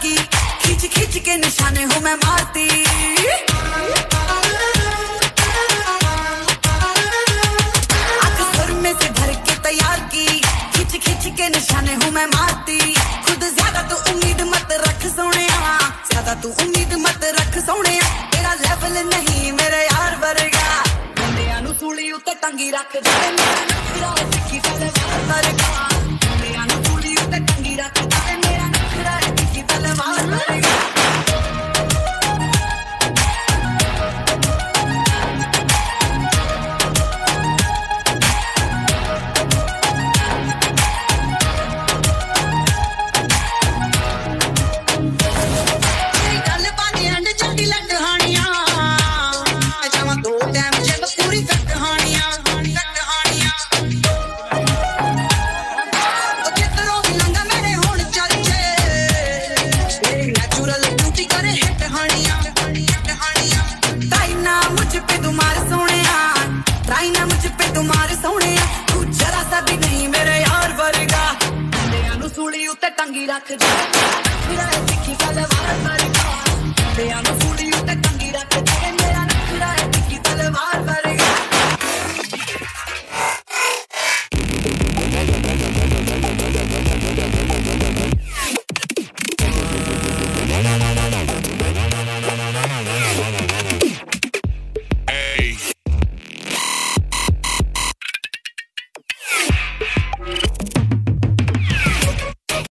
खिंच के निशाने हूँ मैं मारती। में से भर के तैयार की। खिंच खिंच के निशाने हूँ मैं मारती। खुद ज़्यादा तू उम्मीद मत रख सोने ज़्यादा तू उम्मीद मत रख सोने तेरा लेवल नहीं मेरे यार वर्गा। नु सूली उत्ते रख दे मेरा नखरा। वर्गा। ਤੂੰ ਮਾਰ ਸੋਹਣੇ ਤੂੰ ਜਰਾ ਸਾ ਨਹੀਂ ਮੇਰੇ ਯਾਰ ਵਰਗਾ। ਨੂੰ ਸੂਲੀ ਉੱਤੇ ਟੰਗੀ ਰੱਖ ਜਾ। ਮੇਰਾ ਸਿੱਖੀ ਗੱਲ ਵਾਰ ਵਰਗਾ ਤੇਆਂ